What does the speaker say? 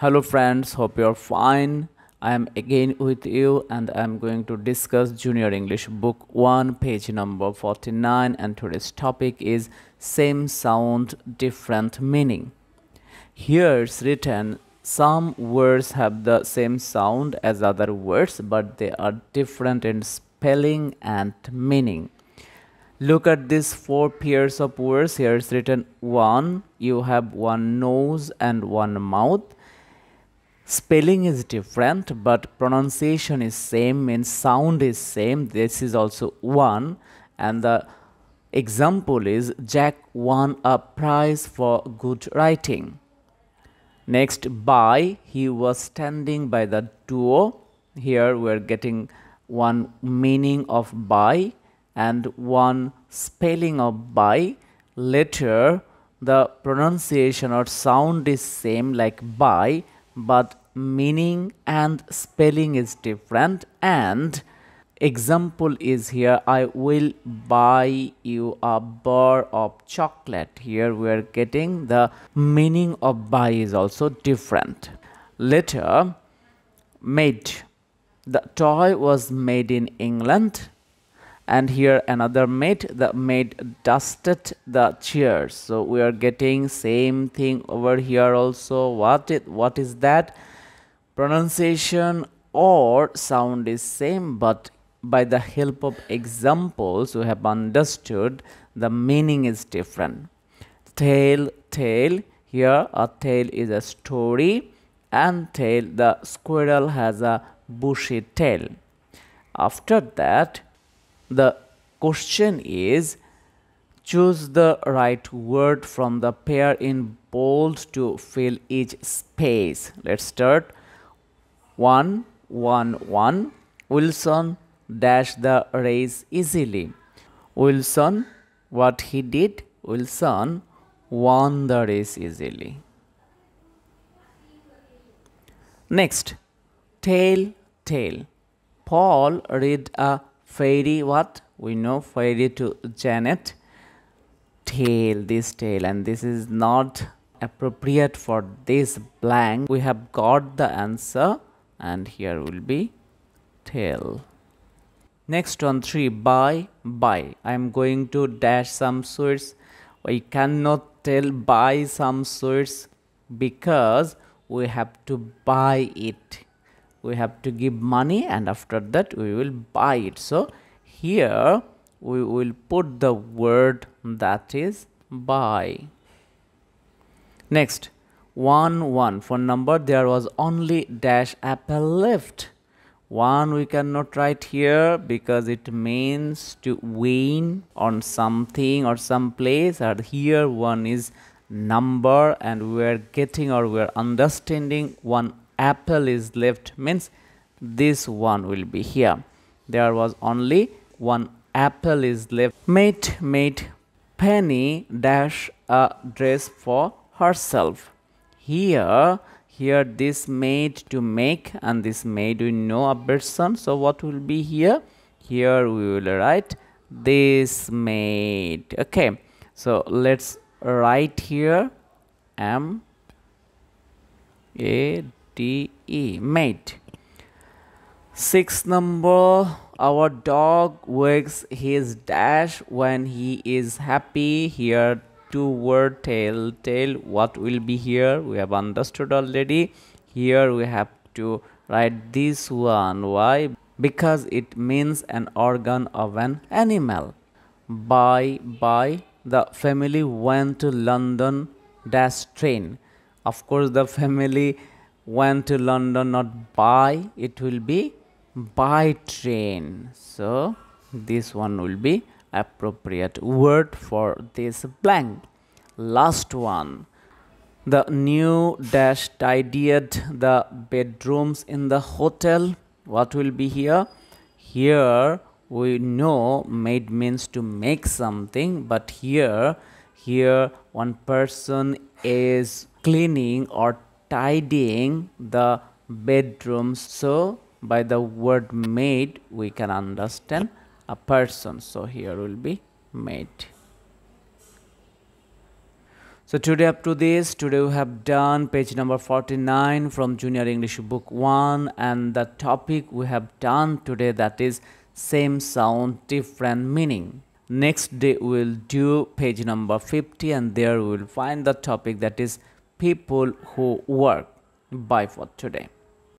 Hello friends, hope you're fine. I am again with you and I'm going to discuss Junior English Book 1 page number 49 and today's topic is same sound different meaning. here's written some words have the same sound as other words but they are different in spelling and meaning. Look at these four pairs of words. here is written one, you have one nose and one mouth spelling is different but pronunciation is same means sound is same. This is also one. And the example is jack won a prize for good writing. Next by he was standing by the door here we are getting one meaning of by and one spelling of by. Later the pronunciation or sound is same like by but meaning and spelling is different and example is here i will buy you a bar of chocolate. Here we are getting the meaning of buy is also different. Later made. The toy was made in england and here another mate the mate dusted the chairs. So we are getting same thing over here also. What it what is that pronunciation or sound is same but by the help of examples we have understood the meaning is different. Tale tail here a tale is a story and tail the squirrel has a bushy tail. After that the question is choose the right word from the pair in bold to fill each space. Let's start 1 1 1 Wilson dashed the race easily. Wilson, what he did, Wilson won the race easily. Next, tale, tale. Paul read a fairy, what? We know fairy to Janet. Tale, this tale, and this is not appropriate for this blank. We have got the answer and here will be tale. Next one 3 buy buy. I am going to dash some sweets we cannot tell by some sweets because we have to buy it. We have to give money and after that we will buy it. So here we will put the word that is buy. Next 1 1 for number there was only dash apple left. 1 we cannot write here because it means to win on something or some place. And here 1 is number and we are getting or we are understanding one apple is left means this one will be here. There was only one apple is left. Mate mate penny dash a dress for herself here here this made to make and this maid we know a person so what will be here? Here we will write this made. Okay so let's write here m a d e made. Six number our dog wags his dash when he is happy. Here two word tail tail what will be here? We have understood already. Here we have to write this one. Why? Because it means an organ of an animal. By by the family went to london dash train. Of course the family went to london not buy it will be by train. So this one will be appropriate word for this blank. Last one. The new dash tidied the bedrooms in the hotel. What will be here? Here we know made means to make something, but here, here one person is cleaning or tidying the bedrooms. So by the word maid we can understand a person so here will be maid So today up to this, today we have done page number 49 from Junior English Book 1 and the topic we have done today that is same sound different meaning. Next day we will do page number 50 and there we will find the topic that is people who work. Bye for today.